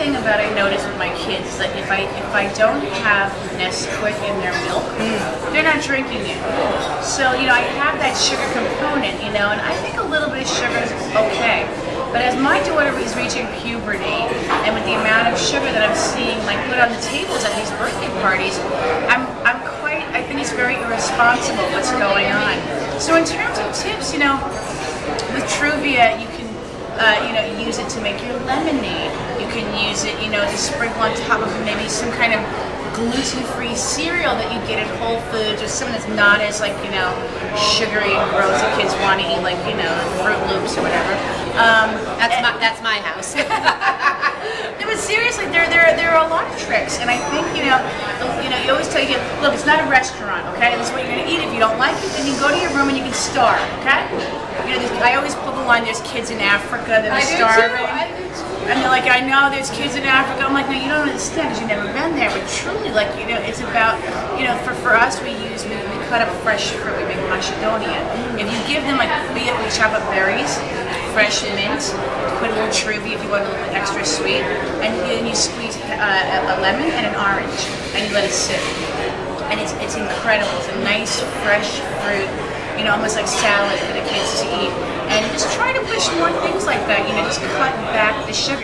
thing about I notice with my kids is that if I if I don't have Nesquik in their milk, they're not drinking it. So you know I have that sugar component, you know, and I think a little bit of sugar is okay. But as my daughter is reaching puberty, and with the amount of sugar that I'm seeing like put on the tables at these birthday parties, I'm I'm quite I think it's very irresponsible what's going on. So in terms of tips, you know, with Truvia you uh, you know, use it to make your lemonade. You can use it, you know, to sprinkle on top of maybe some kind of gluten-free cereal that you get at Whole Foods or something that's not as like, you know, sugary and gross that kids want to eat like, you know, Froot Loops or whatever. Um, That's my that's my house. no, but seriously, there, there, there are a lot of tricks, and I think you know, you know, you always tell you, look, it's not a restaurant, okay? This is what you're gonna eat. If you don't like it, then you go to your room and you can starve, okay? You know, I always pull the line. There's kids in Africa that are starving, and they're like, I know there's kids in Africa. I'm like, no, you don't understand because you've never been there. But truly, like, you know, it's about, you know, for for us, we use we, we cut up fresh fruit. We make macedonia. If you give them like, we, we chop up berries fresh mint, put a little Truvia if you want a little bit extra sweet, and then you squeeze uh, a a lemon and an orange, and you let it sit. And it's, it's incredible. It's a nice, fresh fruit, you know, almost like salad for the kids to eat. And just try to push more things like that, you know, just cut back the sugar.